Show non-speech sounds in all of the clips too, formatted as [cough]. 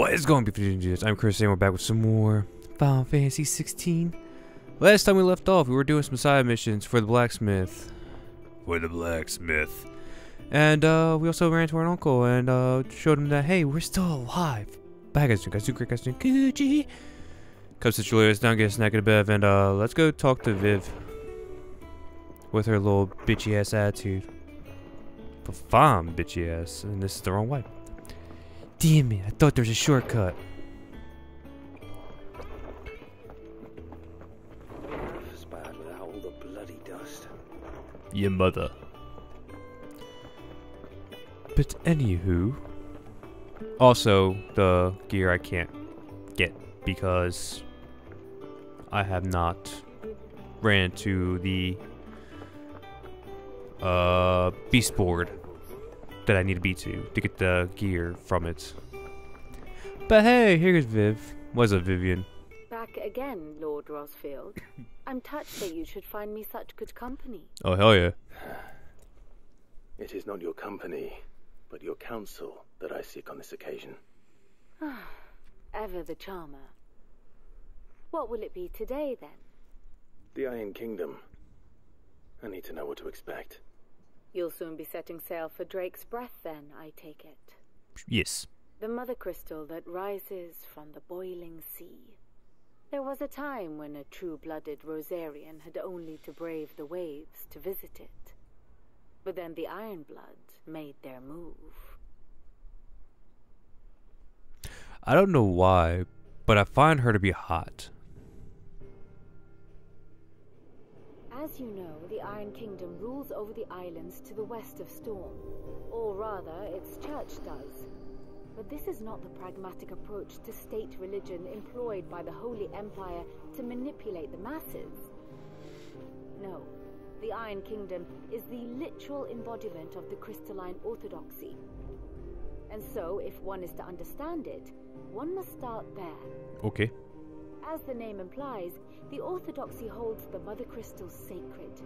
What is going on, people? I'm Chris, and we're back with some more Final Fantasy 16. Last time we left off, we were doing some side missions for the blacksmith. For the blacksmith. And uh, we also ran to our uncle and uh, showed him that, hey, we're still alive. Bye, guys. Guys, do great, guys. do Gucci. Come sit your down, get a snack and a bev, and uh, let's go talk to Viv. With her little bitchy ass attitude. But fine, bitchy ass. And this is the wrong way. Damn it, I thought there was a shortcut. It's bad without all the bloody dust. Your mother. But anywho, also the gear I can't get because I have not ran into the uh, beast board that I need to be to to get the gear from it. But hey, here's Viv. Was it Vivian? Back again, Lord Rosfield. [laughs] I'm touched that you should find me such good company. Oh hell yeah. [sighs] It is not your company, but your counsel that I seek on this occasion. [sighs] Ever the charmer. What will it be today, then? The Iron Kingdom. I need to know what to expect. You'll soon be setting sail for Drake's Breath, then, I take it. Yes. The mother crystal that rises from the boiling sea. There was a time when a true-blooded Rosarian had only to brave the waves to visit it. But then the Ironbloods made their move. I don't know why, but I find her to be hot. As you know, the Iron Kingdom rules over the islands to the west of Storm. Or rather, its church does. But this is not the pragmatic approach to state religion employed by the Holy Empire to manipulate the masses. No, the Iron Kingdom is the literal embodiment of the crystalline orthodoxy. And so, if one is to understand it, one must start there. Okay. As the name implies, the Orthodoxy holds the Mother Crystals sacred,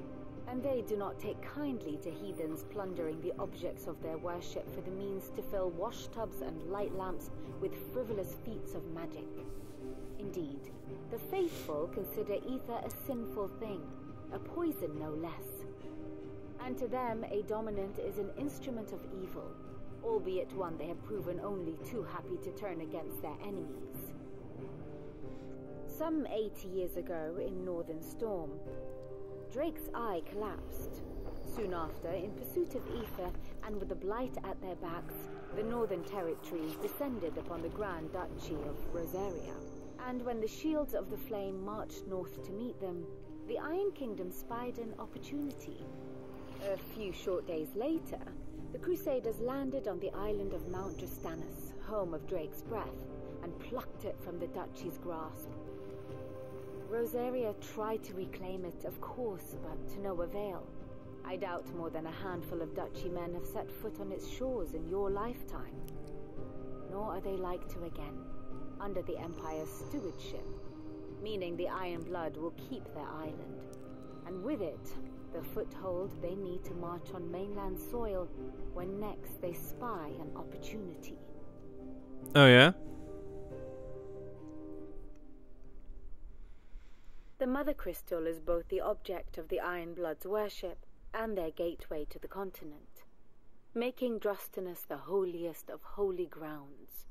and they do not take kindly to heathens plundering the objects of their worship for the means to fill washtubs and light lamps with frivolous feats of magic. Indeed, the faithful consider ether a sinful thing, a poison no less. And to them, a dominant is an instrument of evil, albeit one they have proven only too happy to turn against their enemies. Some 80 years ago in Northern Storm, Drake's eye collapsed. Soon after, in pursuit of Aether and with the Blight at their backs, the Northern Territories descended upon the Grand Duchy of Rosaria. And when the Shields of the Flame marched north to meet them, the Iron Kingdom spied an opportunity. A few short days later, the Crusaders landed on the island of Mount Drastanus, home of Drake's Breath, and plucked it from the Duchy's grasp. Rosaria tried to reclaim it, of course, but to no avail. I doubt more than a handful of Duchy men have set foot on its shores in your lifetime. Nor are they like to again, under the Empire's stewardship, meaning the Iron Blood will keep their island. And with it, the foothold they need to march on mainland soil when next they spy an opportunity. Oh yeah? The Mother Crystal is both the object of the Iron Blood's worship and their gateway to the continent, making Drastanus the holiest of holy grounds,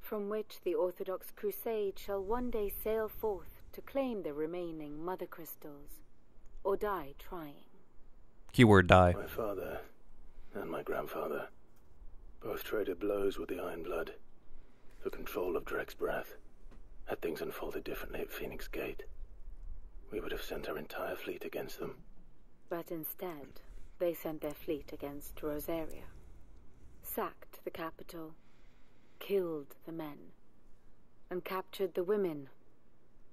from which the Orthodox Crusade shall one day sail forth to claim the remaining Mother Crystals, or die trying. Keyword die. My father and my grandfather both traded blows with the Iron Blood for control of Drake's Breath. Had things unfolded differently at Phoenix Gate, we would have sent our entire fleet against them. But instead, they sent their fleet against Rosaria, sacked the capital, killed the men, and captured the women,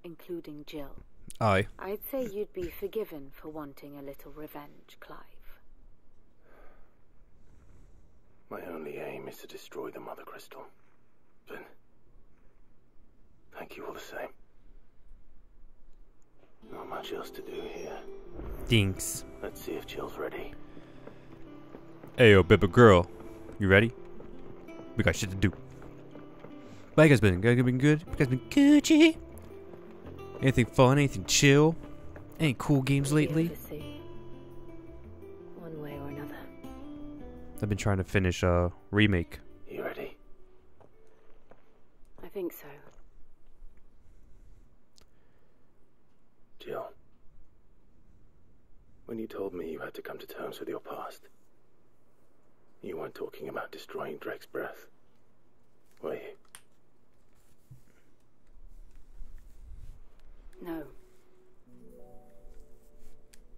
including Jill. Aye. I'd say you'd be forgiven for wanting a little revenge, Clive. My only aim is to destroy the Mother Crystal. But thank you all the same. Not much else to do here. Dinks. Let's see if Jill's ready. Hey yo, baby girl. You ready? We got shit to do. But you guys been? You guys been good? You guys been Gucci? Anything fun? Anything chill? Any cool games lately? see. One way or another. I've been trying to finish uh remake. You ready? I think so. Jill. When you told me you had to come to terms with your past, you weren't talking about destroying Drake's breath, were you? No.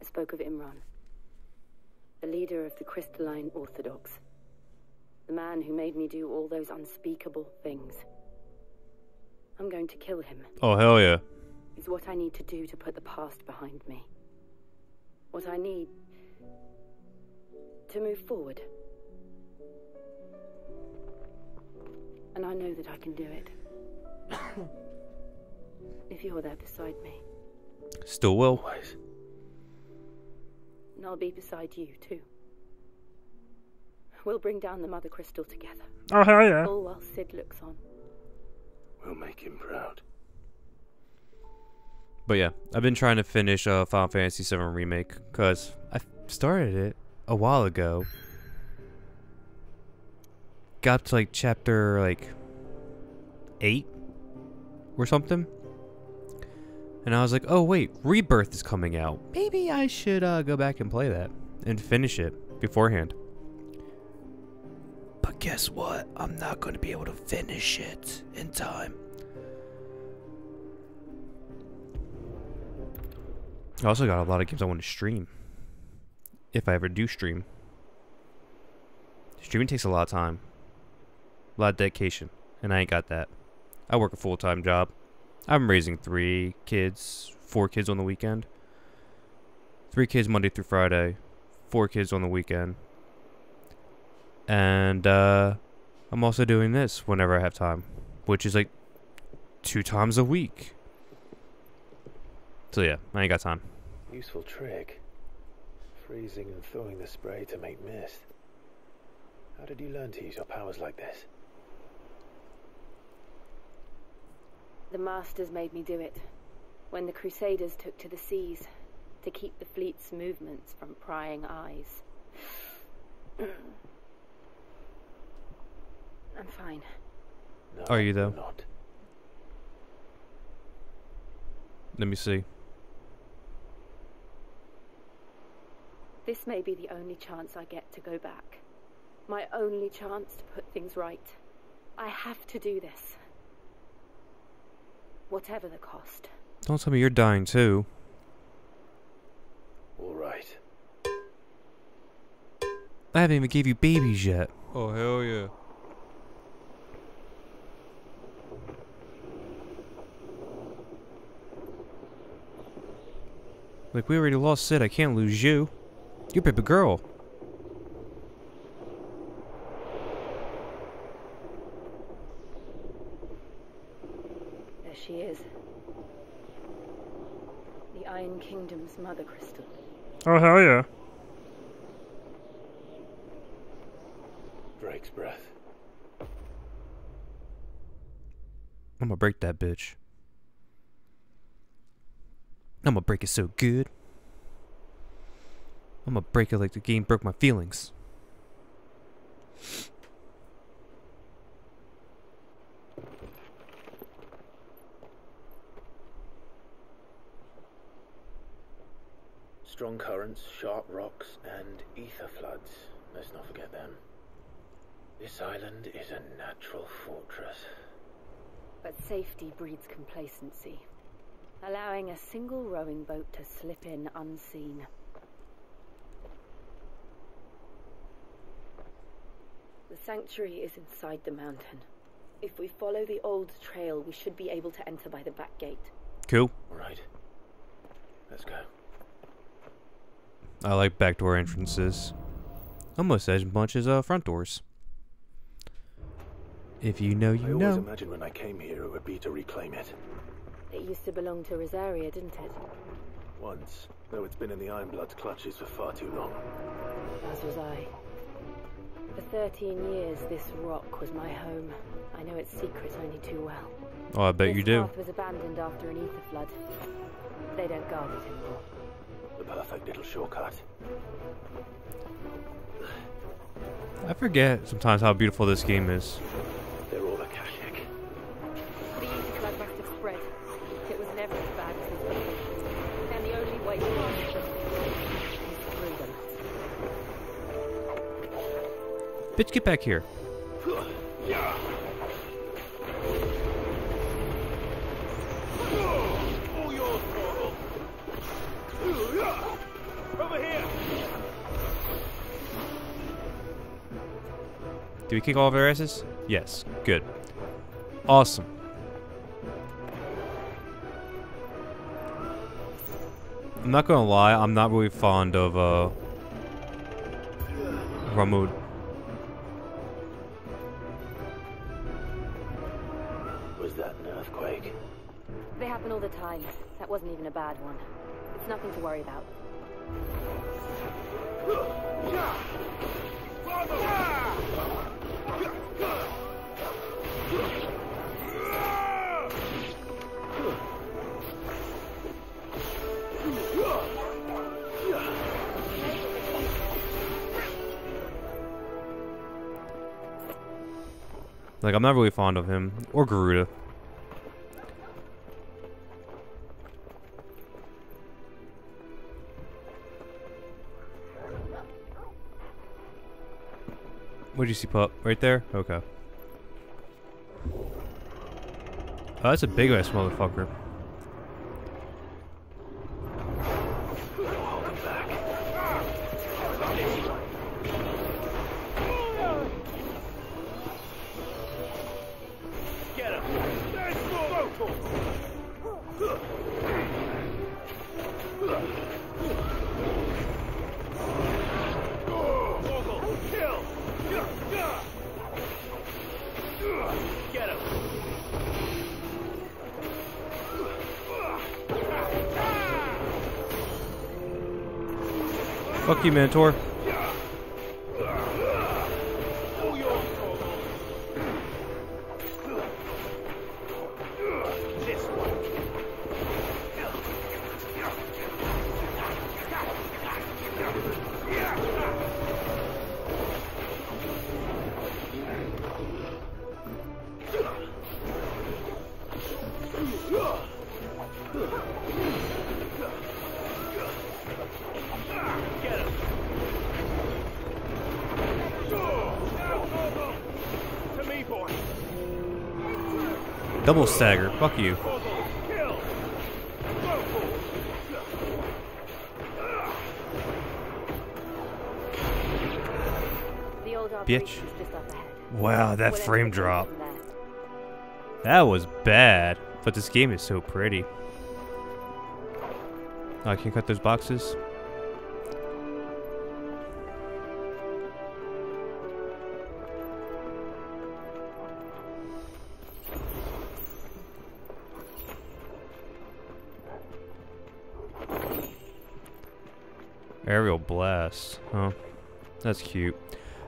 I spoke of Imran, the leader of the Crystalline Orthodox, the man who made me do all those unspeakable things. I'm going to kill him. Oh hell yeah! It's what I need to do to put the past behind me. What I need to move forward. And I know that I can do it. [coughs] if you're there beside me. Still will. Always. And I'll be beside you, too. We'll bring down the Mother Crystal together. Oh hell yeah! All while Sid looks on. We'll make him proud. But yeah, I've been trying to finish uh, Final Fantasy VII Remake because I started it a while ago. Got to like chapter like eight or something, and I was like, "Oh wait, Rebirth is coming out. Maybe I should uh, go back and play that and finish it beforehand." But guess what? I'm not going to be able to finish it in time. I also got a lot of games I want to stream. If I ever do stream. Streaming takes a lot of time. A lot of dedication. And I ain't got that. I work a full time job. I'm raising three kids, four kids on the weekend. Three kids Monday through Friday, four kids on the weekend. And uh, I'm also doing this whenever I have time, which is like two times a week. So yeah, I ain't got time. Useful trick. Freezing and thawing the spray to make mist. How did you learn to use your powers like this? The Masters made me do it. When the Crusaders took to the seas to keep the fleet's movements from prying eyes. [clears throat] I'm fine. No, Are you, though? Not. Let me see. This may be the only chance I get to go back. My only chance to put things right. I have to do this. Whatever the cost. Don't tell me you're dying too. All right. I haven't even gave you babies yet. Oh hell yeah. Like we already lost Sid, I can't lose you. You're baby girl. There she is. The Iron Kingdom's Mother Crystal. Oh hell yeah. Drake's breath. I'm gonna break that bitch. I'm gonna break it so good. I'm gonna break it like the game broke my feelings. Strong currents, sharp rocks, and ether floods. Let's not forget them. This island is a natural fortress. But safety breeds complacency, allowing a single rowing boat to slip in unseen. The sanctuary is inside the mountain. If we follow the old trail, we should be able to enter by the back gate. Cool. All right. Let's go. I like backdoor entrances. Almost as much as uh, front doors. If you know, you I you always imagined when I came here it would be to reclaim it. It used to belong to Rosaria, didn't it? Once, though it's been in the Ironblood's clutches for far too long. As was I. For 13 years, this rock was my home. I I know its secret only too well. Oh, I bet this you do. path was abandoned after an ether flood. They don't guard it anymore. The perfect little shortcut. I forget sometimes how beautiful this game is. Bitch, get back here. Do we kick all of their asses? Yes. Good. Awesome. I'm not gonna lie, I'm not really fond of, uh... Ramuh. Was that an earthquake? They happen all the time. That wasn't even a bad one. It's nothing to worry about. [gasps] Like, I'm not really fond of him. Or Garuda. What'd you see, pup? Right there? Okay. Oh, that's a big ass motherfucker. You, Mentor. Double stagger. Fuck you. Kill. The old Bitch. operation's just up ahead. Wow, that frame drop. That was bad. But this game is so pretty. Oh, I can cut those boxes. Aerial blast, huh? That's cute.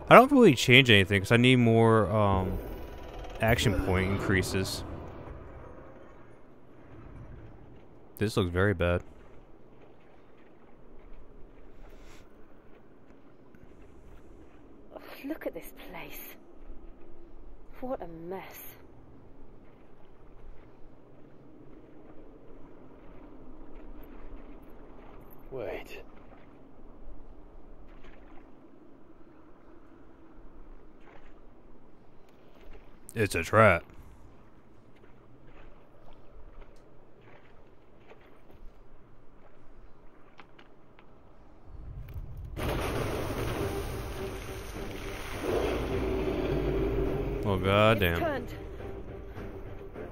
I don't really change anything because I need more um, action point increases. This looks very bad. Ugh, look at this place. What a mess. Wait. It's a trap. Oh god damn.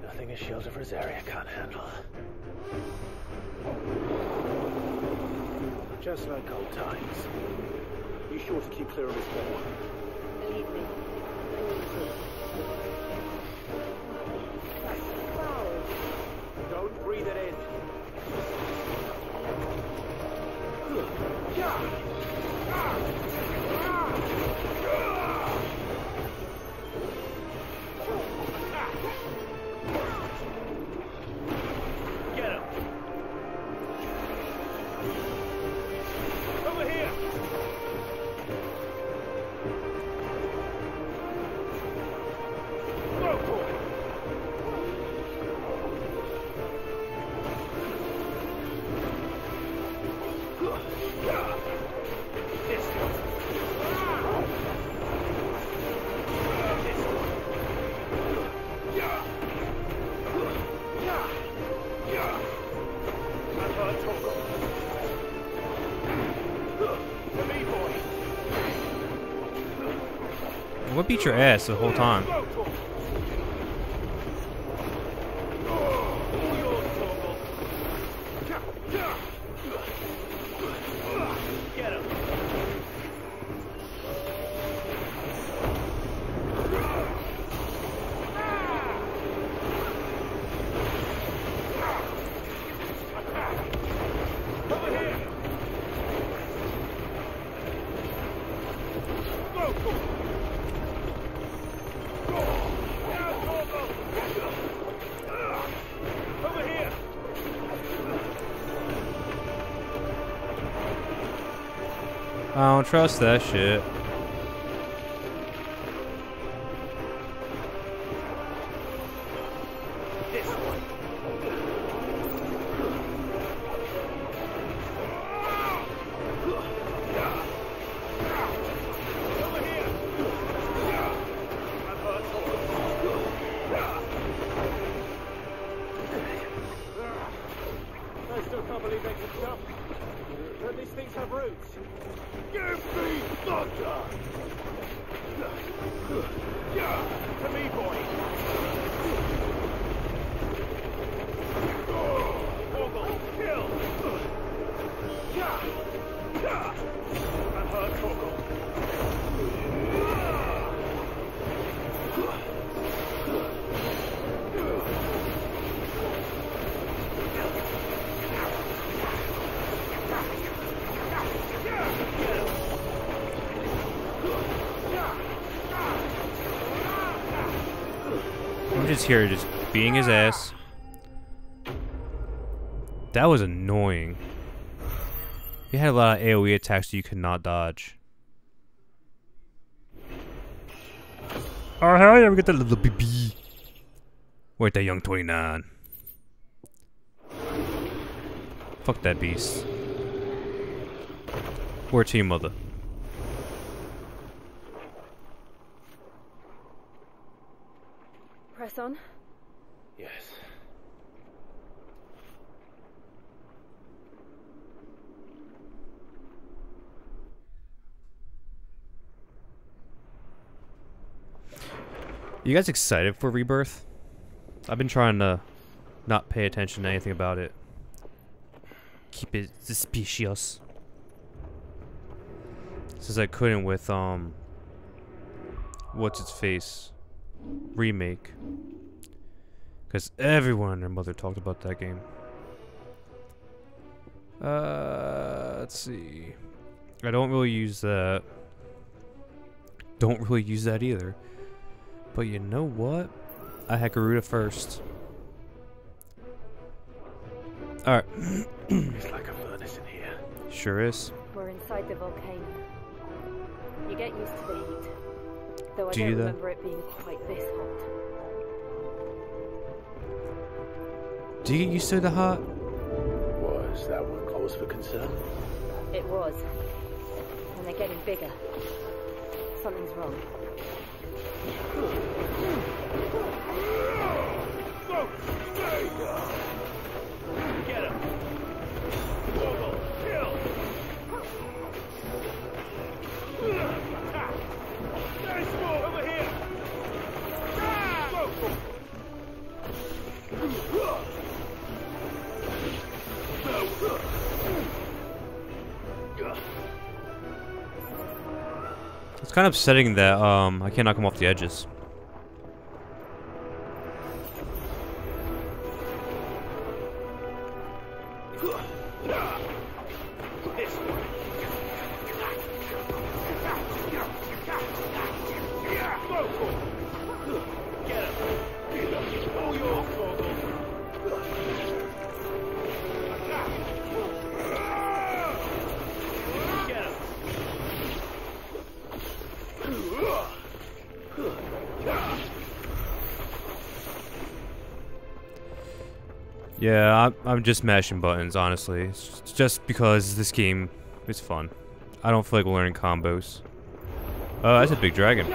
Nothing a shield of Rosaria can't handle. Just like old times. You sure to keep clear of his ball? Beat your ass the whole time. Trust that shit. Just here just beating his ass. That was annoying. He had a lot of AoE attacks that you could not dodge. Oh hell yeah, we get that little BB. Wait, that young 29. Fuck that beast. Where to your mother? Press on. Yes. You guys excited for Rebirth? I've been trying to not pay attention to anything about it. Keep it suspicious. Since I couldn't with, um... What's its face? Remake. Because everyone and their mother talked about that game. Uh, let's see. I don't really use that. Don't really use that either. But you know what? I had Garuda first. Alright. [clears throat] It's like a furnace in here. Sure is. We're inside the volcano. You get used to the heat. Though I Do don't you, though? remember it being quite this hot. Do you get used to the hot? Was that one cause for concern? It was. And they're getting bigger. Something's wrong. Go! Stay! Get him! It's kind of upsetting that um I can't knock him off the edges. Yeah, I'm, I'm just mashing buttons, honestly. It's just because this game is fun. I don't feel like learning combos. Oh, that's a big dragon.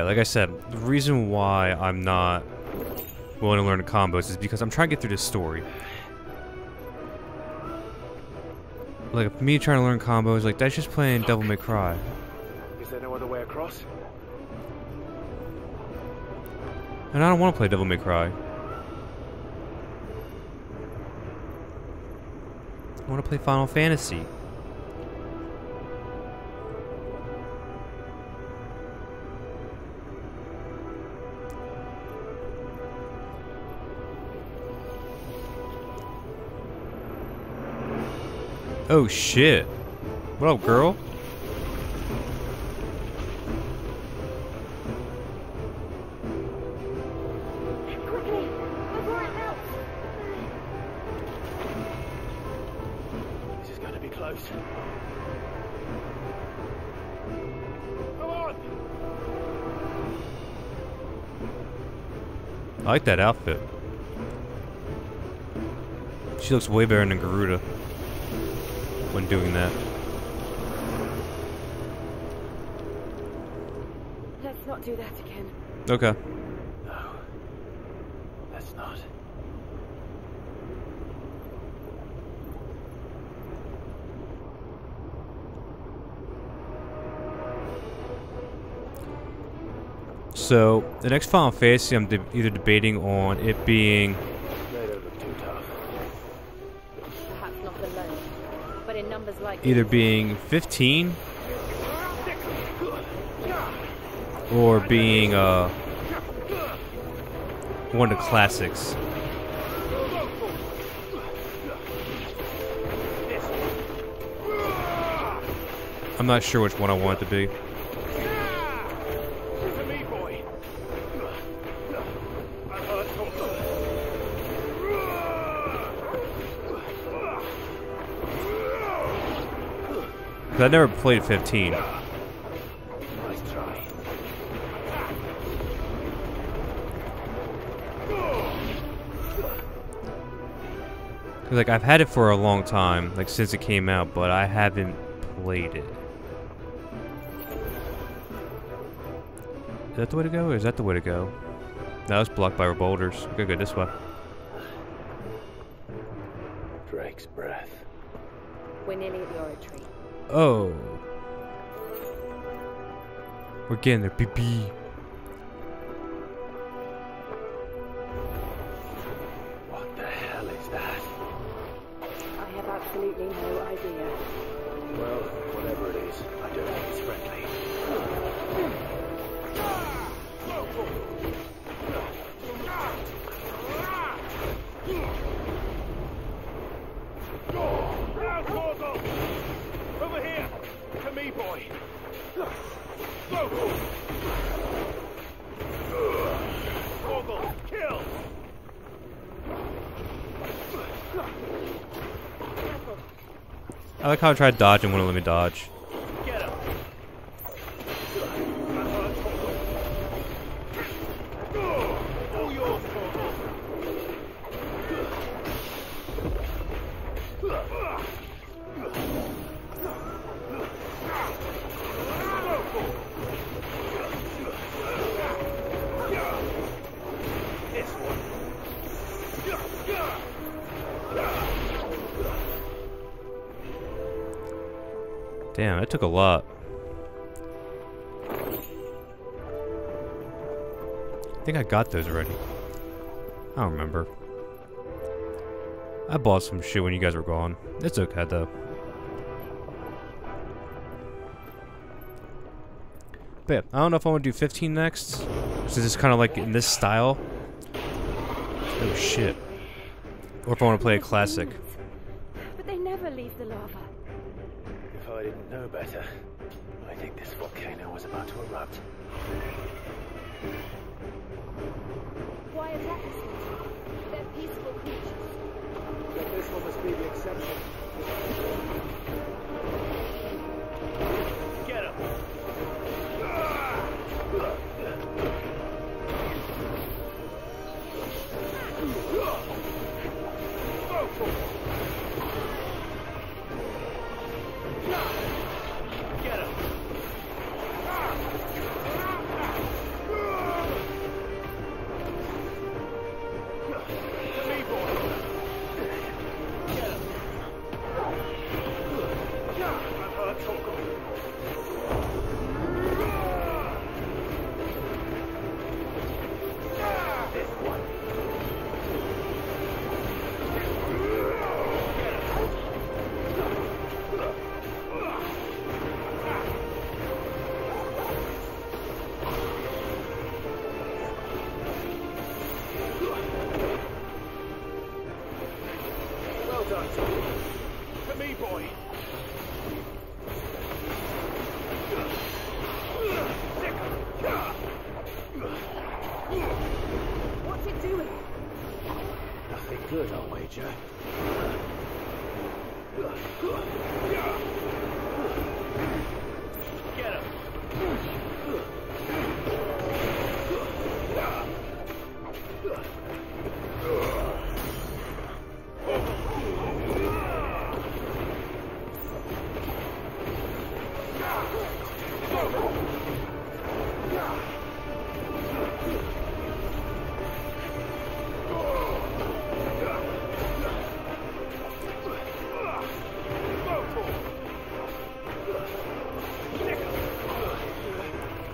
Yeah, like I said, the reason why I'm not willing to learn combos is because I'm trying to get through this story. Like, me trying to learn combos, like, that's just playing Devil May Cry. Is there no other way across? And I don't want to play Devil May Cry. I want to play Final Fantasy. Oh shit. What up, girl? Quickly! Before it melts! This is going to be close. Come on! I like that outfit. She looks way better than Garuda when doing that. Let's not do that again. Okay. No. Let's not. So, the next Final Fantasy, I'm de- either debating on it being either being 15 or being uh one of the classics. I'm not sure which one I want it to be. 'Cause I never played 15. Cause like I've had it for a long time, like since it came out, but I haven't played it. Is that the way to go, or is that the way to go? That was blocked by boulders. We go this way. Oh. We're getting there, BB. What the hell is that? I have absolutely no idea. Well, whatever it is, I don't think it's friendly. Hmm. Now, Torgal! Over here! To me, boy! Torgal, kill! I like how I tried dodging, wouldn't let me dodge. Took a lot. I think I got those already. I don't remember. I bought some shit when you guys were gone. It's okay though. But yeah, I don't know if I want to do 15 next. Since it's kind of like in this style. Oh shit. Or if I want to play a classic.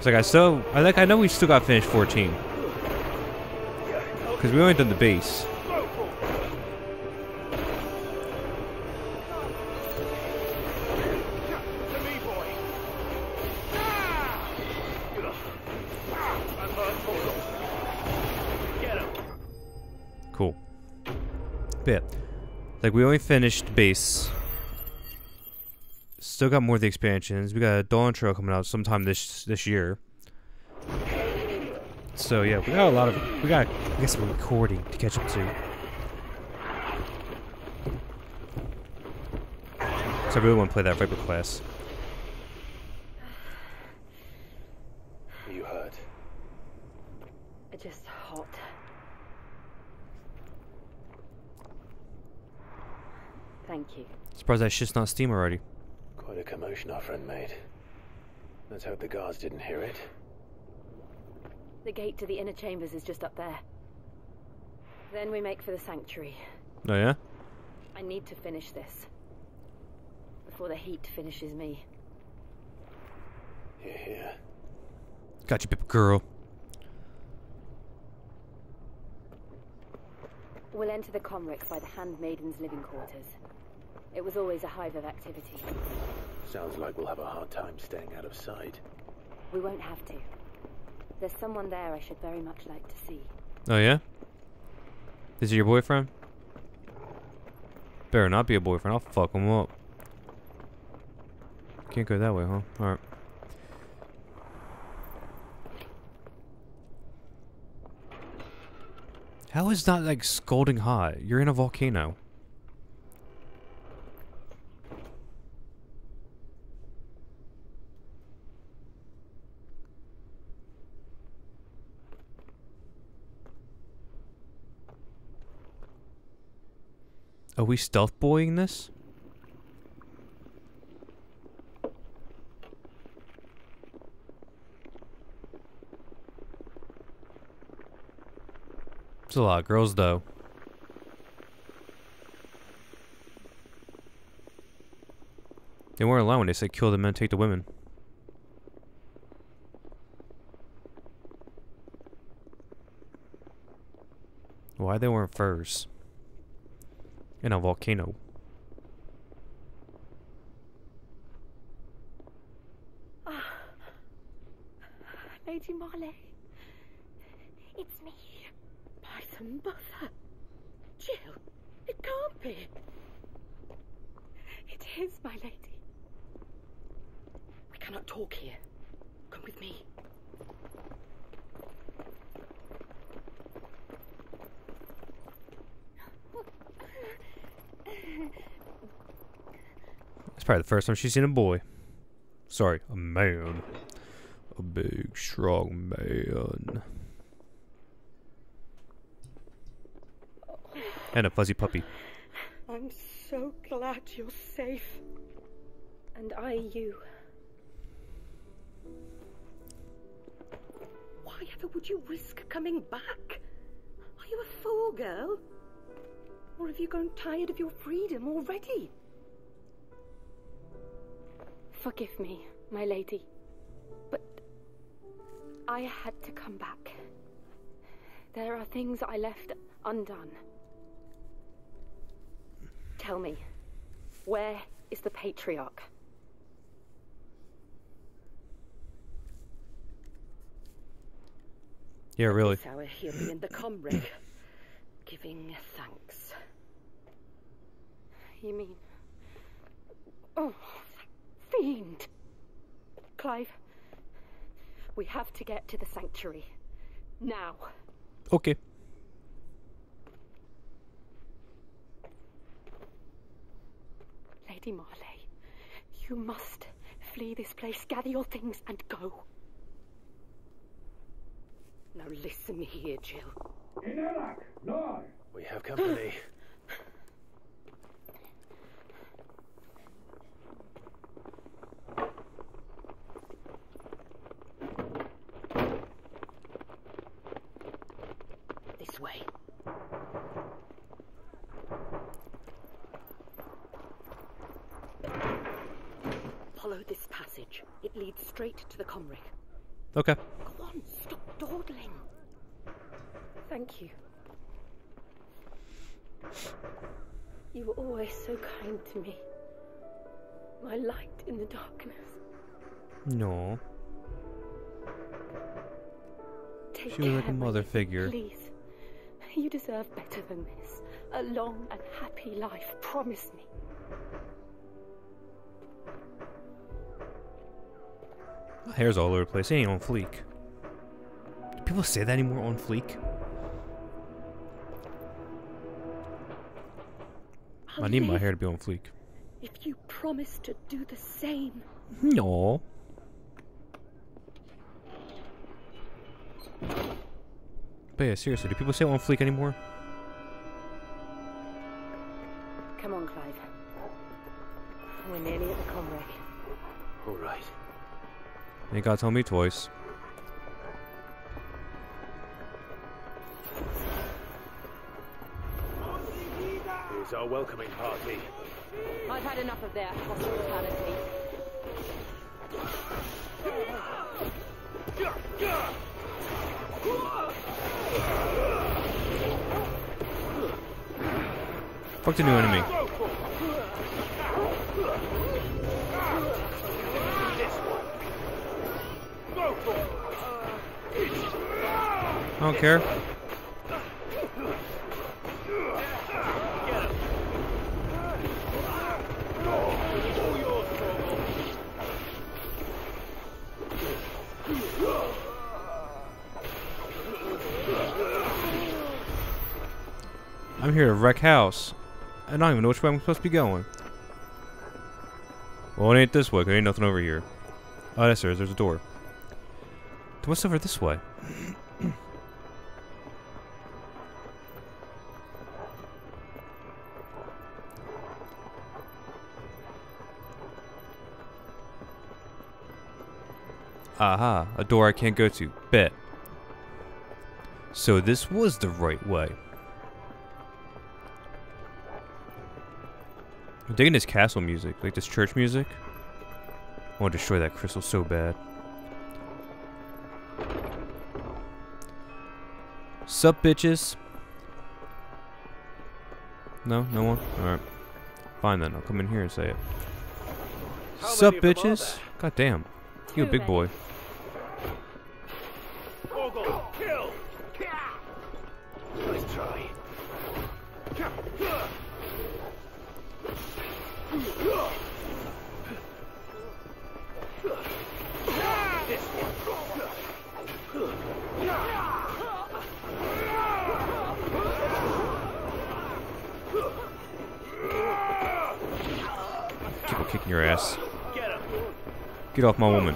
It's like I still, I like, I know we still got finished 14. Because we only done the base. Cool. But yeah, like we only finished base. Still got more of the expansions. We got a Dawn Trail coming out sometime this this year. So yeah, we got a lot of we got I guess some recording to catch up to. So I really want to play that Viper class. Are you hurt. Just hot. Thank you. Surprised that shit's not Steam already. Quite a commotion our friend made. Let's hope the guards didn't hear it. The gate to the inner chambers is just up there. Then we make for the sanctuary. Oh yeah? I need to finish this. Before the heat finishes me. Yeah, yeah. Got you, Pip girl. We'll enter the Comrex by the Handmaiden's living quarters. It was always a hive of activity. Sounds like we'll have a hard time staying out of sight. We won't have to. There's someone there I should very much like to see. Oh yeah? Is he your boyfriend? Better not be a boyfriend. I'll fuck him up. Can't go that way, huh? Alright. How is that like scalding hot? You're in a volcano. Are we stealth boying this? There's a lot of girls though. They weren't when they said kill the men, take the women. Why they weren't furs? In a volcano. Ah, lady Marley. It's me. Python Buffer. Jill, it can't be. It is, my lady. We cannot talk here. Come with me. It's probably the first time she's seen a boy. Sorry, a man. A big, strong man. And a fuzzy puppy. I'm so glad you're safe. And I you. Why ever would you risk coming back? Are you a fool, girl? Or have you grown tired of your freedom already? Forgive me, my lady. But I had to come back. There are things I left undone. Tell me, where is the patriarch? Yeah, really. This hour he'll be in the comrade, giving thanks. You mean Oh, fiend! Clive, we have to get to the sanctuary. Now. Okay. Lady Marley, you must flee this place, gather your things, and go. Now listen here, Jill. We have company. This way. Follow this passage. It leads straight to the Comric. Okay. Go on, stop dawdling. Thank you. You were always so kind to me. My light in the darkness. No. Take She was like a mother figure. Please. You deserve better than this. A long and happy life. Promise me. My hair's all over the place. It ain't on fleek. Do people say that anymore on fleek? I'll I need my hair to be on fleek. If you promise to do the same. No. But yeah, seriously, do people say on fleek anymore? Come on, Clive. We're nearly at the Comric. All right. Ain't gotta tell me twice. Here's our welcoming party. I've had enough of their hospitality. Fuck the new enemy. I don't care. I'm here to wreck house. I don't even know which way I'm supposed to be going. Well, it ain't this way, 'cause there ain't nothing over here. Oh, that's there. There's a door. What's over this way? Aha, a door I can't go to. Bet. So this was the right way. I'm digging this castle music, like this church music. I want to destroy that crystal so bad. Sup, bitches? No, no one. All right, fine then. I'll come in here and say it. How Sup, many of them are bitches? God damn, you a Too big many. boy. Nice try. Kicking your ass. Get off my woman.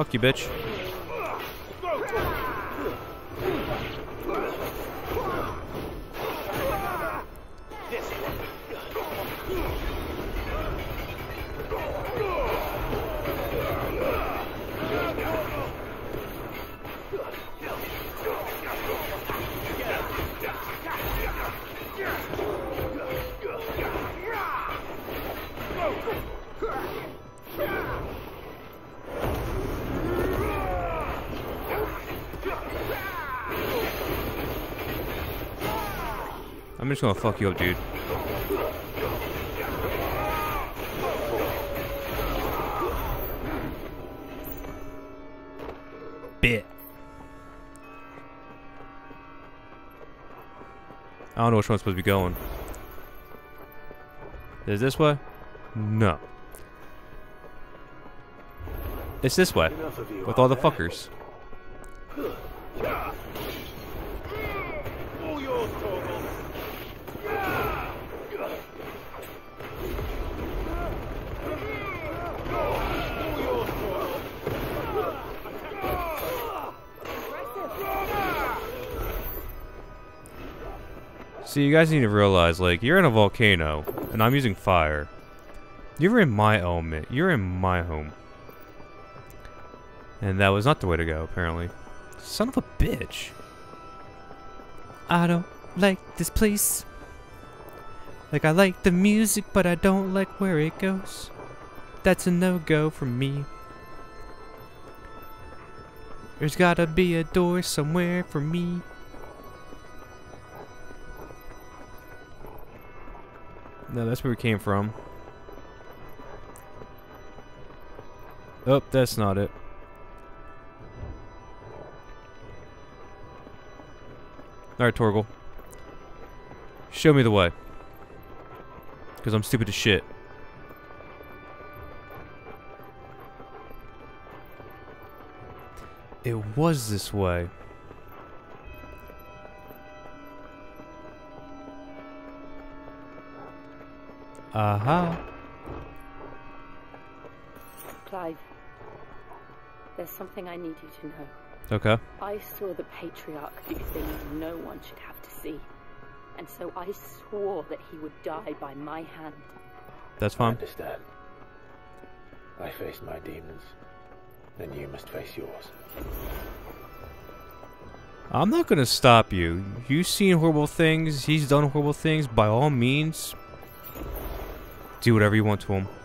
Fuck you, bitch. just gonna fuck you up, dude. Bit. I don't know which one's supposed to be going. Is this way? No. It's this way. With all the fuckers. See, you guys need to realize, like, you're in a volcano, and I'm using fire. You're in my element. You're in my home. And that was not the way to go, apparently. Son of a bitch. I don't like this place. Like, I like the music, but I don't like where it goes. That's a no-go for me. There's gotta be a door somewhere for me. No, that's where we came from. Oh, that's not it. Alright, Torgal. Show me the way. Because I'm stupid as shit. It was this way. Aha. Clive, there's something I need you to know. Okay. I saw the Patriarch do things no one should have to see. And so I swore that he would die by my hand. That's I fine. understand. I faced my demons. Then you must face yours. I'm not gonna stop you. You've seen horrible things. He's done horrible things. By all means, do whatever you want to him.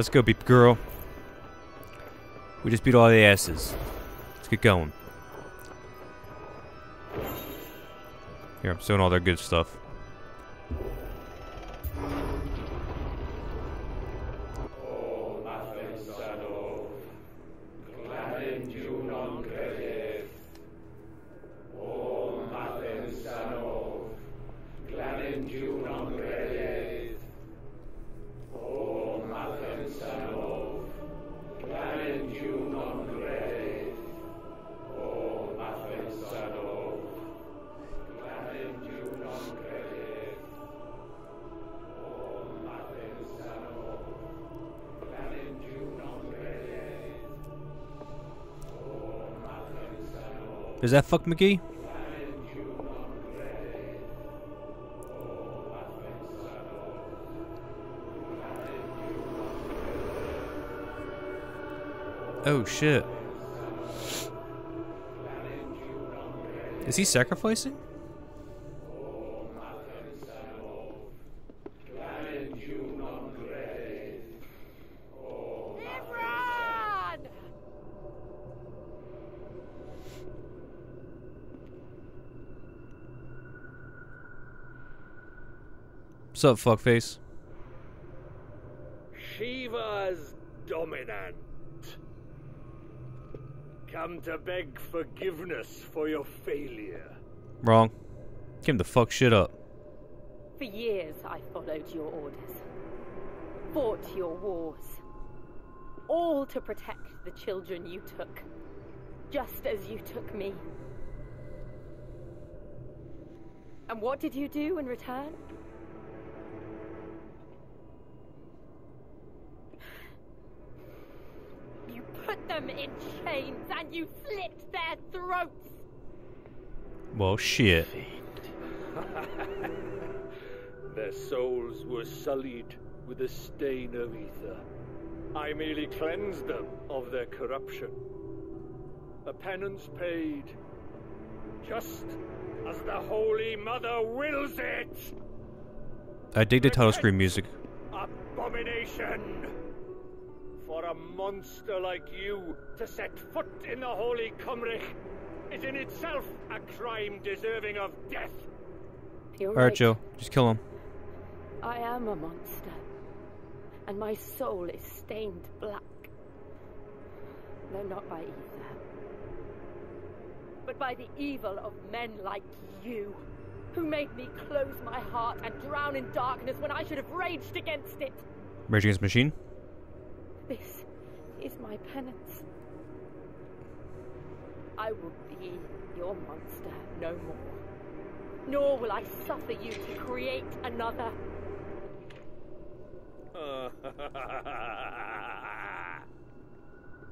Let's go, beep girl. We just beat all the asses. Let's get going. Here, I'm doing all their good stuff. Is that fuck McGee? Oh shit. Is he sacrificing? What's up, fuckface? Shiva's dominant. Come to beg forgiveness for your failure. Wrong. Give him the fuck shit up. For years I followed your orders, fought your wars, all to protect the children you took, just as you took me. And what did you do in return? You put them in chains and you slit their throats! Well, shit. [laughs] Their souls were sullied with the stain of ether. I merely cleansed them of their corruption. A penance paid, just as the Holy Mother wills it! I dig the title screen music. Abomination! For a monster like you to set foot in the Holy Cymric is in itself a crime deserving of death. You're Alright, right. Joe. Just kill him. I am a monster, and my soul is stained black. No, not by ether, but by the evil of men like you, who made me close my heart and drown in darkness when I should have raged against it. Rage Against Machine. This is my penance. I will be your monster no more. Nor will I suffer you to create another. [laughs]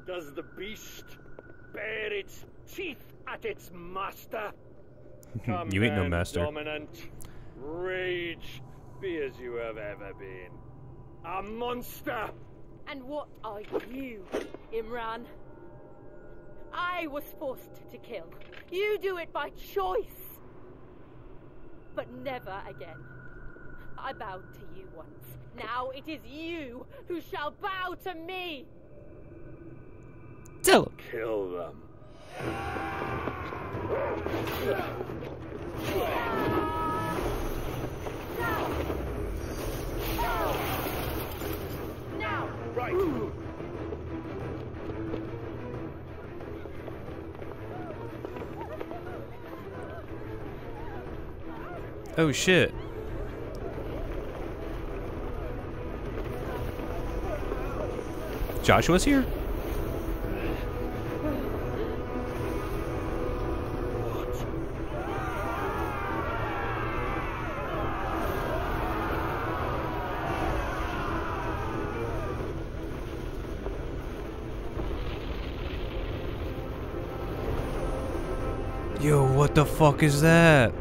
Does the beast bare its teeth at its master? Come [laughs] you ain't no master. Dominant, rage, be as you have ever been. A monster! And what are you, Imran? I was forced to kill. You do it by choice. But never again. I bowed to you once. Now it is you who shall bow to me. Tell him. Kill them. [laughs] Now! Oh shit. Joshua's here? The fuck is that?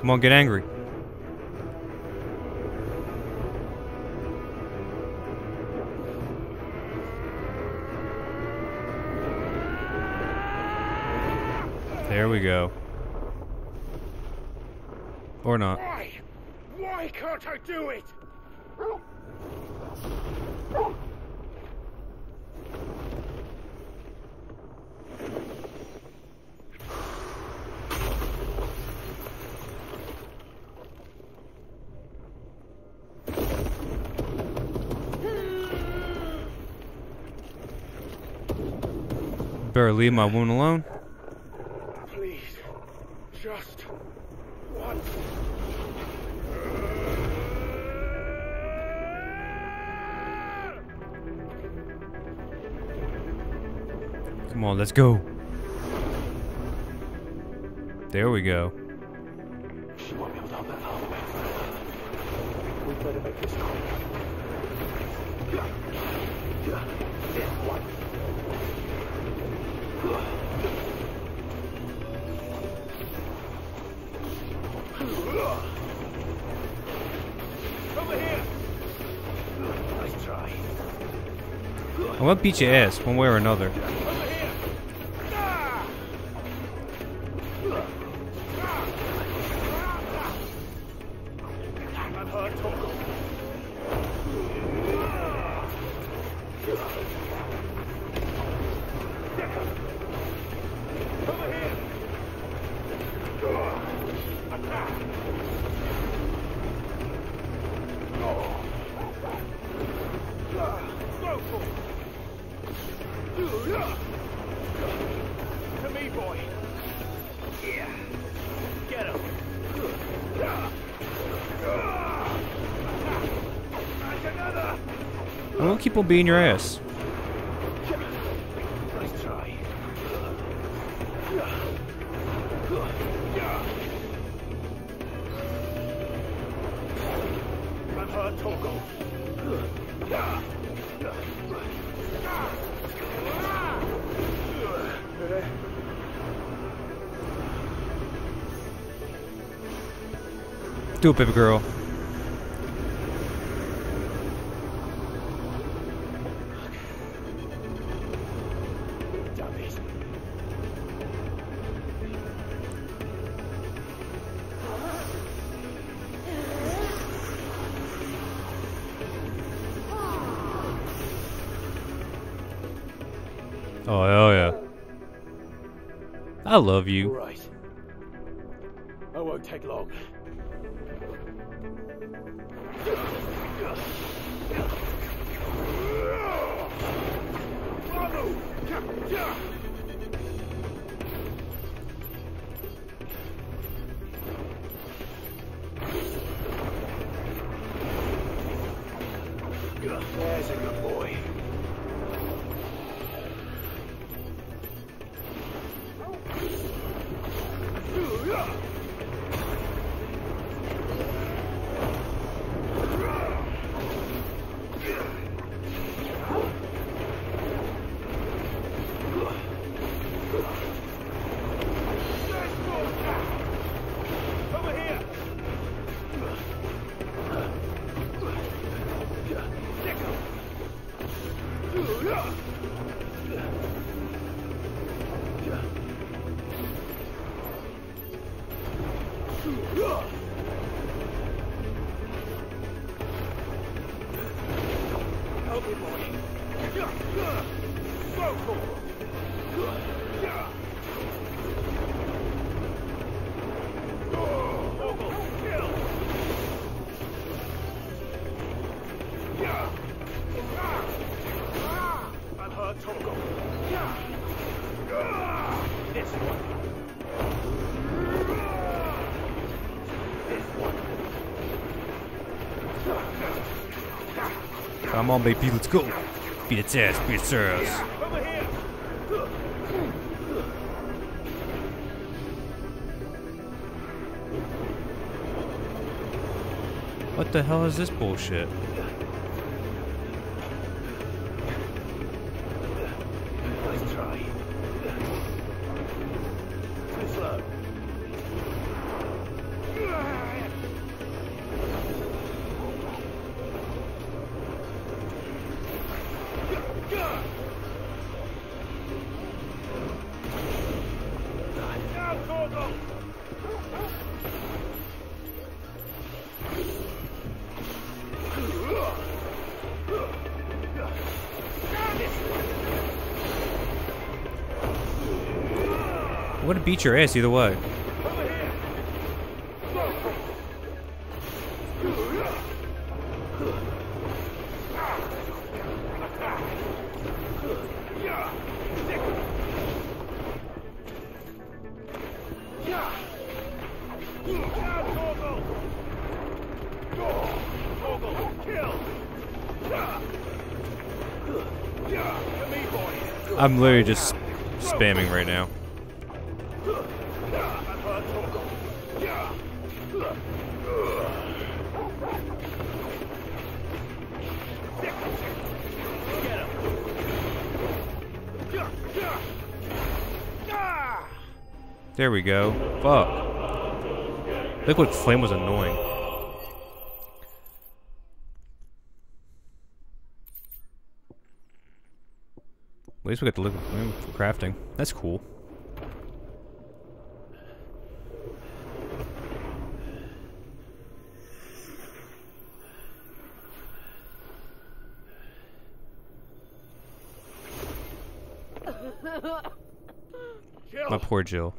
Come on, get angry. There we go. Or not. Why? Why can't I do it? Better leave my woman alone. Please, Just once. Come on, let's go. There we go. She won't be able to hold that far. We'd better make this quick. Gonna beat your ass one way or another. Gonna keep on beating your ass. Do it, baby girl. I love you. right. I won't take long. On, baby, let's go. Beat its ass, beat its ass. What the hell is this bullshit? beat your ass either way. I'm literally just spamming right now. There we go. Fuck. Liquid flame was annoying. At least we got the liquid flame for crafting. That's cool. [laughs] My poor Jill.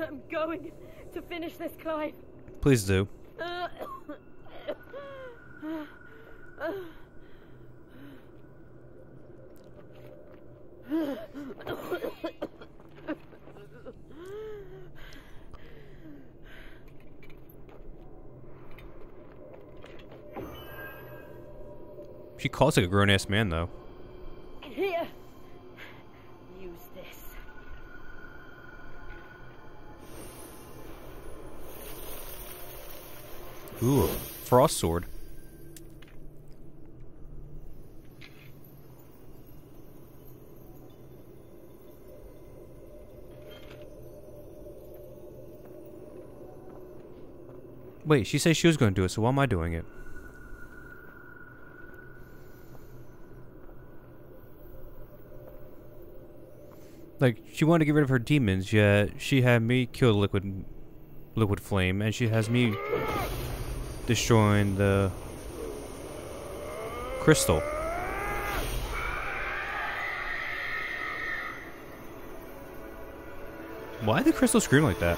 I'm going to finish this, Clive. Please do. She calls like a grown ass man though. Frost sword. Wait, she said she was going to do it, so why am I doing it? Like, she wanted to get rid of her demons, yet she had me kill liquid, liquid flame, and she has me destroying the crystal. Why did the crystal scream like that?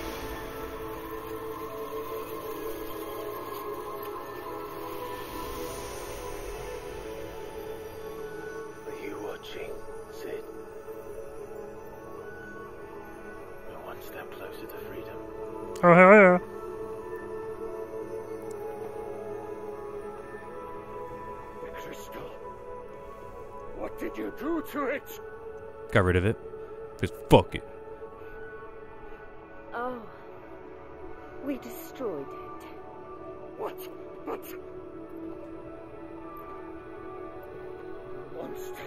Got rid of it. Just fuck it. Oh. We destroyed it. What? But. Monster.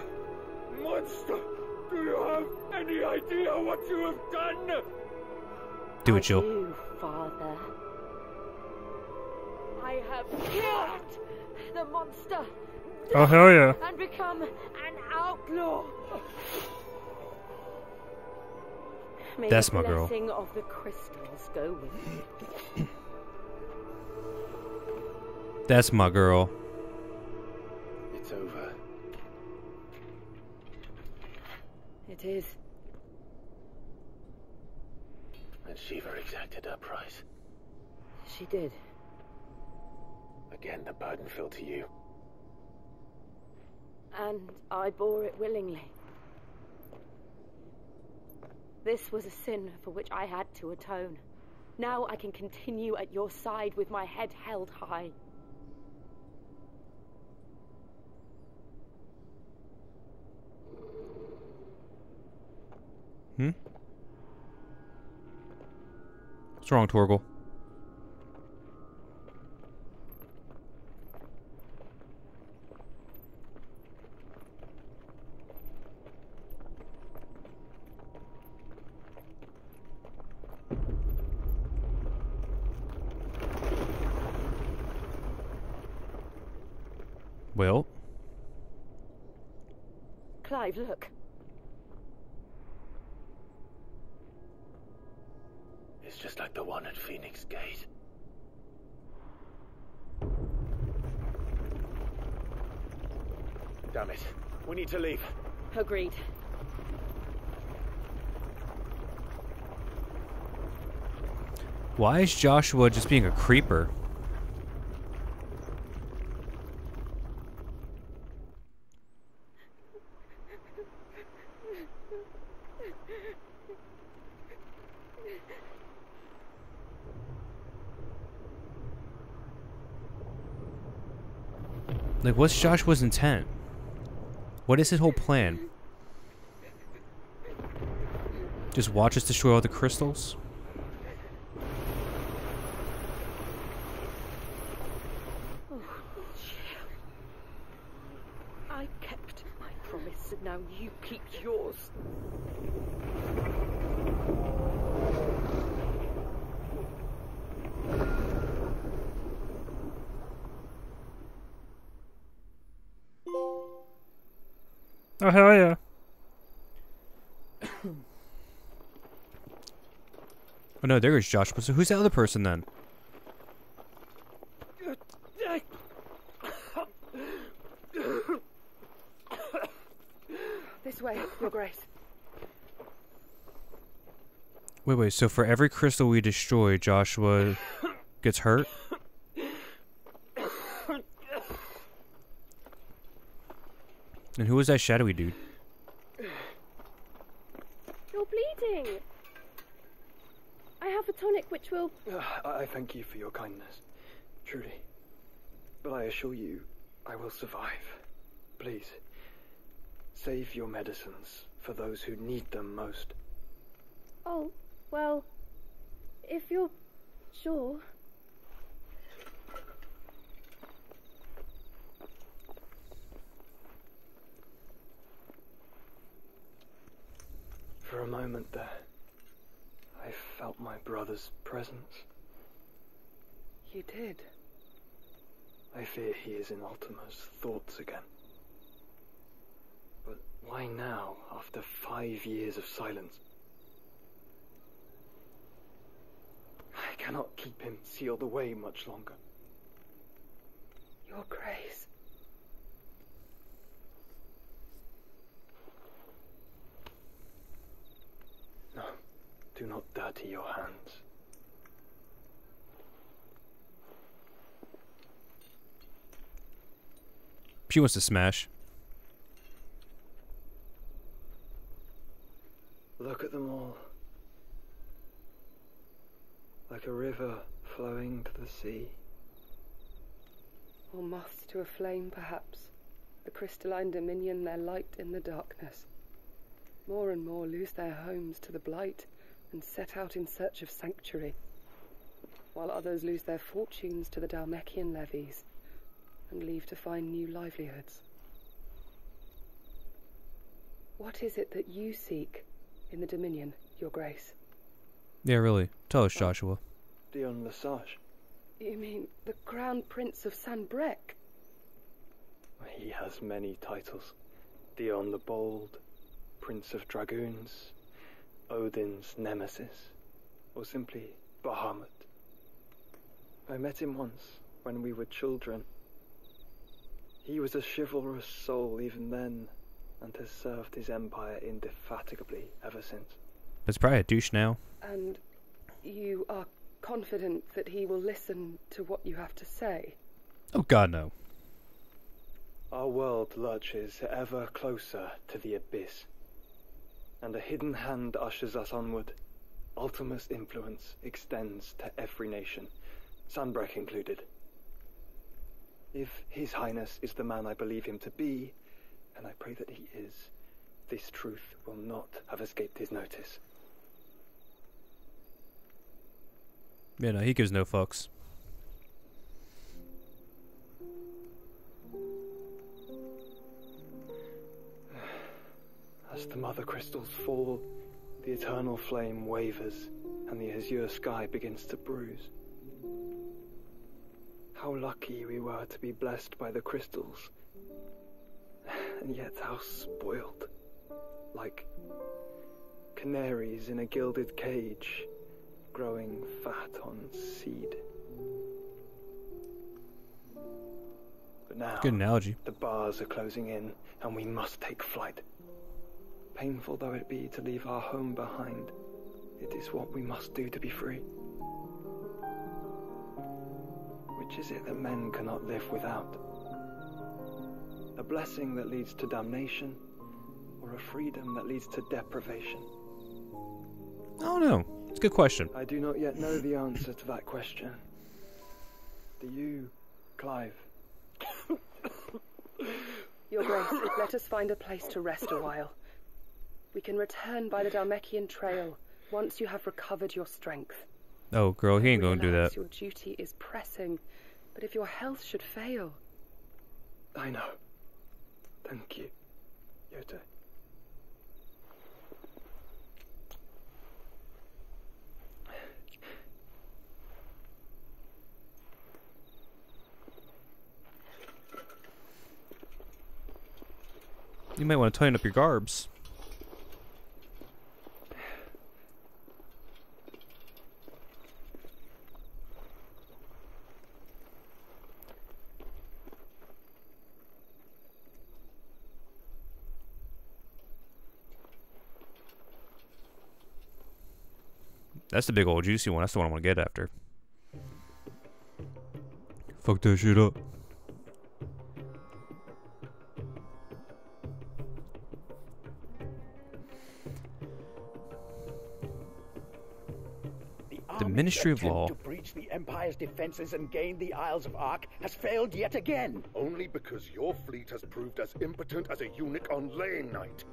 Monster! Do you have any idea what you have done? Do it, Jill. do, Father. I have killed the monster Oh hell yeah! and become an outlaw. May That's the my girl. of the crystals go with you. That's my girl. It's over. It is. And Shiva exacted her price. She did. Again, the burden fell to you. And I bore it willingly. This was a sin for which I had to atone. Now I can continue at your side with my head held high. Hmm? What's wrong, Torgal? great. Why is Joshua just being a creeper? Like, what's Joshua's intent? What is his whole plan? Just watch us destroy all the crystals? I kept my promise, and now you keep yours. Oh, hell yeah. oh no, there goes Joshua. So who's that other person then? This way, Your Grace. Wait, wait, so for every crystal we destroy, Joshua gets hurt? And who was that shadowy dude? You're bleeding. I have a tonic which will. Uh, I I thank you for your kindness, truly. But I assure you, I will survive. Please, save your medicines for those who need them most. Oh, well, if you're sure. For a moment there, I felt my brother's presence. You did. I fear he is in Ultima's thoughts again. But why now, after five years of silence? I cannot keep him sealed away much longer. Your Grace. No, do not dirty your hands. She wants to smash. Look at them all. Like a river flowing to the sea. Or moths to a flame, perhaps. The crystalline dominion their light in the darkness. More and more lose their homes to the blight and set out in search of sanctuary, while others lose their fortunes to the Dalmekian levies and leave to find new livelihoods. What is it that you seek in the Dominion, Your Grace? Yeah, really. Tell us, oh. Joshua. Dion Lesage. You mean the Crown Prince of Sanbreque? He has many titles. Dion the Bold, Prince of Dragoons, Odin's Nemesis, or simply Bahamut. I met him once when we were children. He was a chivalrous soul even then, and has served his empire indefatigably ever since. That's probably a douche now. And you are confident that he will listen to what you have to say? Oh god, no. Our world lurches ever closer to the abyss, and a hidden hand ushers us onward. Ultima's influence extends to every nation, Sanbreque included. If His Highness is the man I believe him to be, and I pray that he is, this truth will not have escaped his notice. Yeah, no, he gives no fucks. As the mother crystals fall, the eternal flame wavers, and the azure sky begins to bruise. How lucky we were to be blessed by the crystals, and yet how spoiled. Like canaries in a gilded cage, growing fat on seed. But now, Good analogy. the bars are closing in, and we must take flight. Painful though it be to leave our home behind, it is what we must do to be free. Which is it that men cannot live without? A blessing that leads to damnation, or a freedom that leads to deprivation? I don't know. It's a good question. I do not yet know the answer to that question. Do you, Clive? Your Grace, let us find a place to rest a while. We can return by the Dhalmekian trail once you have recovered your strength. Oh, girl, he ain't gonna do that. Your duty is pressing, but if your health should fail, I know. Thank you, Jote. You might want to tighten up your garbs. That's the big old juicy one. That's the one I want to get after. Fuck that shit up. The The Ministry of attempt Law. to breach the Empire's defenses and gain the Isles of Ark has failed yet again. Only because your fleet has proved as impotent as a eunuch on Lane Night.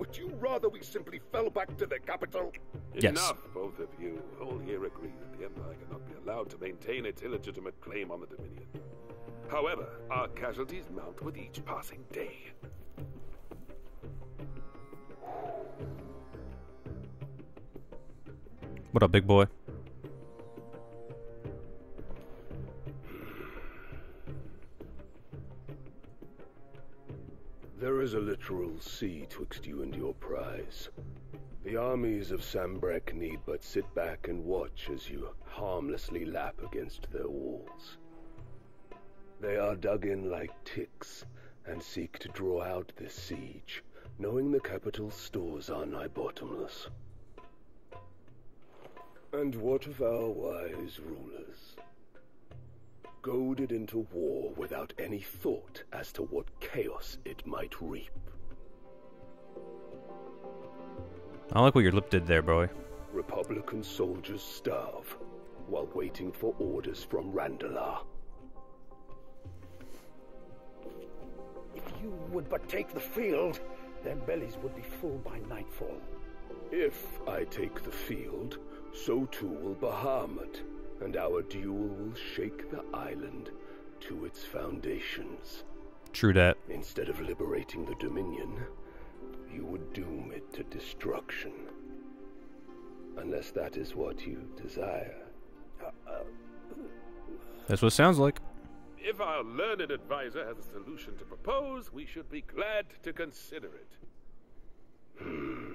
Would you rather we simply fell back to the capital? Yes. Enough, both of you. All here agree that the Empire cannot be allowed to maintain its illegitimate claim on the Dominion. However, our casualties mount with each passing day. What up, big boy? There is a literal sea twixt you and your prize. The armies of Sanbreque need but sit back and watch as you harmlessly lap against their walls. They are dug in like ticks and seek to draw out this siege, knowing the capital's stores are nigh bottomless. And what of our wise rulers? Goaded into war without any thought as to what chaos it might reap. I like what your lip did there, boy. Republican soldiers starve while waiting for orders from Randalar. If you would but take the field, their bellies would be full by nightfall. If I take the field, so too will Bahamut, and our duel will shake the island to its foundations. True that. Instead of liberating the Dominion, you would doom it to destruction. Unless that is what you desire. That's what it sounds like. If our learned advisor has a solution to propose, we should be glad to consider it. Hmm.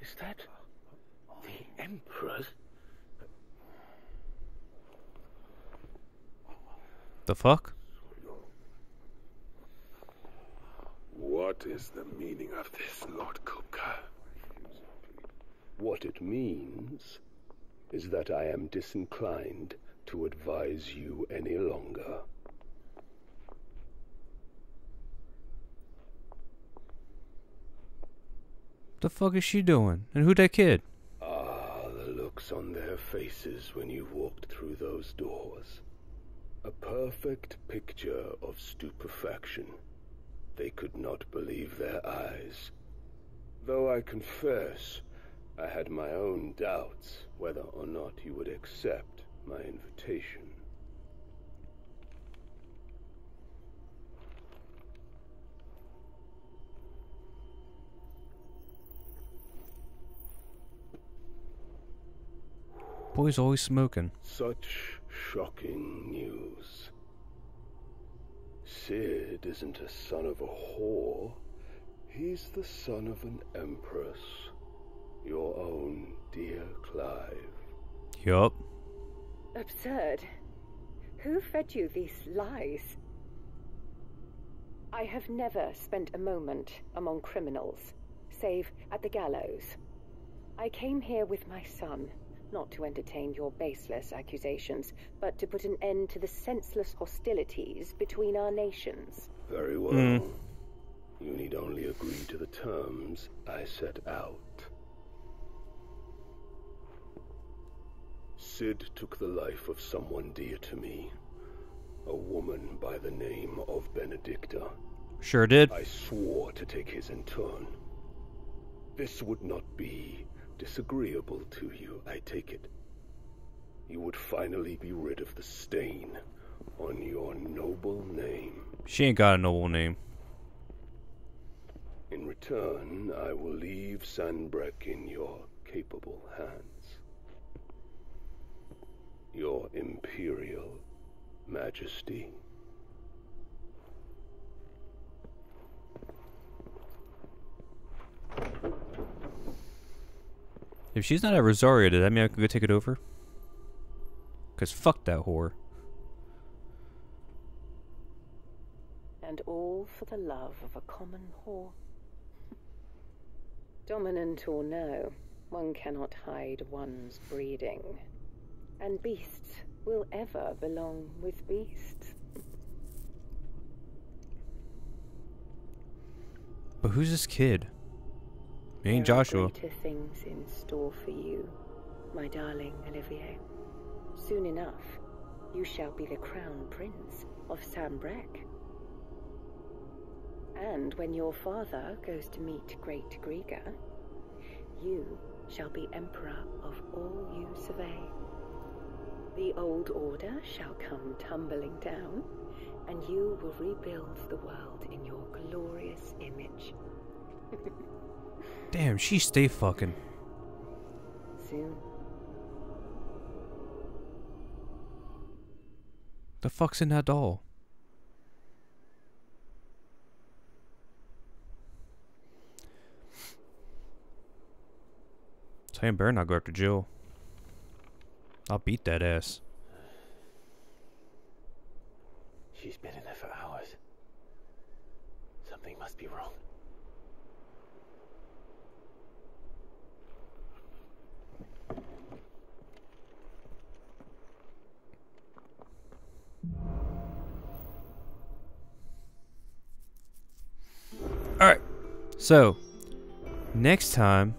Is that the Emperor's? The fuck? What is the meaning of this, Lord Kupka? What it means is that I am disinclined to advise you any longer. The fuck is she doing? And who that kid? Ah, the looks on their faces when you walked through those doors. A perfect picture of stupefaction. They could not believe their eyes. Though I confess, I had my own doubts whether or not you would accept my invitation. Boy's always smoking. Such shocking news. Cid isn't a son of a whore. He's the son of an empress. Your own dear Clive. Yup. Absurd. Who fed you these lies? I have never spent a moment among criminals, save at the gallows. I came here with my son, not to entertain your baseless accusations, but to put an end to the senseless hostilities between our nations. Very well. Mm. You need only agree to the terms I set out. Cid took the life of someone dear to me. A woman by the name of Benedikta. Sure did. I swore to take his in turn. This would not be disagreeable to you, I take it. You would finally be rid of the stain on your noble name. She ain't got a noble name. In return, I will leave Sanbreque in your capable hands. Your Imperial Majesty. If she's not at Rosaria, does that mean I can go take it over? Cause fuck that whore. And all for the love of a common whore. Dominant or no, one cannot hide one's breeding. And beasts will ever belong with beasts. But who's this kid? It and Joshua. greater things in store for you, my darling Olivier. Soon enough, you shall be the crown prince of Sanbreque. And when your father goes to meet great Greagor, you shall be emperor of all you survey. The old order shall come tumbling down, and you will rebuild the world in your glorious image. [laughs] Damn, she stay fucking. Soon. The fuck's in that doll? Tell him better not go after Jill. I'll beat that ass. She's been in there for hours. Something must be wrong. Alright. So, next time,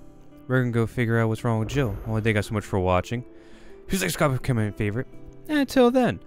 we're gonna go figure out what's wrong with Jill. Want to thank you guys so much for watching. Who's next comment, favorite? Eh, and until then,